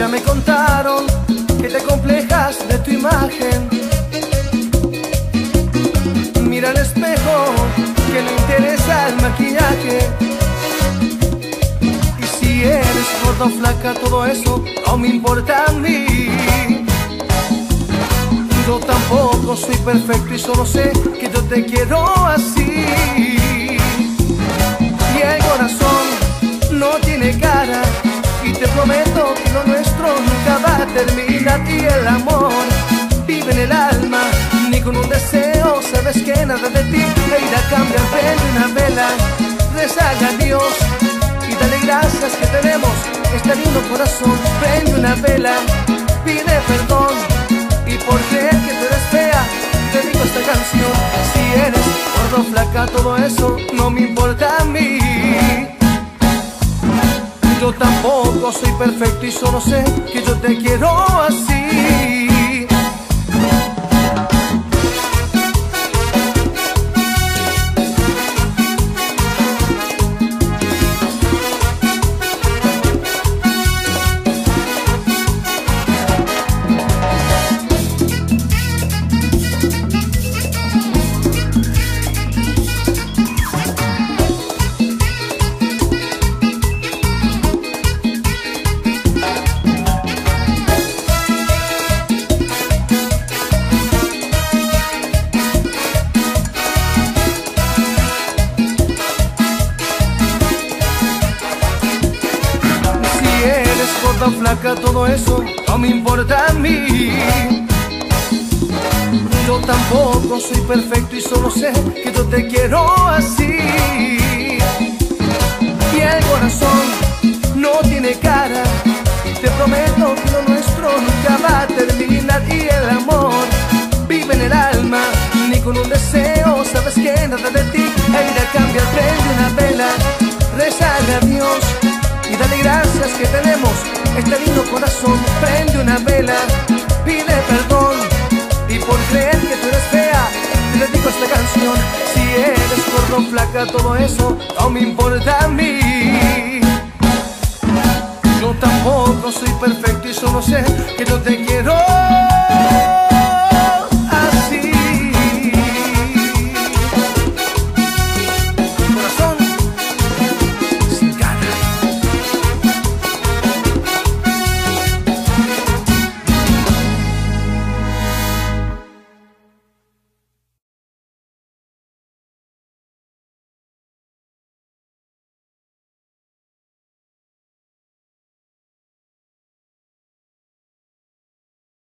Ya me contaron que te complejas de tu imagen. Mira al espejo que no interesa el maquillaje. Y si eres gorda o flaca, todo eso no me importa a mí. Yo tampoco soy perfecto y solo sé que yo te quiero así. Lo nuestro nunca va a terminar. Y el amor vive en el alma ni con un deseo. Sabes que nada de ti me irá a cambiar. Prende una vela rezale a Dios y dale gracias que tenemos este lindo corazón. Prende una vela pide perdón y por creer que tú eres te digo esta canción. Si eres gordo flaca todo eso no me importa a mí soy perfecto y solo sé que yo te quiero así. Gorda flaca, todo eso no me importa a mí. Yo tampoco soy perfecto y solo sé que yo te quiero así. Y el corazón no tiene cara. Te prometo que lo nuestro nunca va a terminar. Y el amor vive en el alma. Ni con un deseo sabes que nada de ti irá a cambiar. Prende una vela, rezale a Dios y dale gracias que tenemos todo eso no me importa a mí. Yo tampoco soy perfecto y solo sé que yo te quiero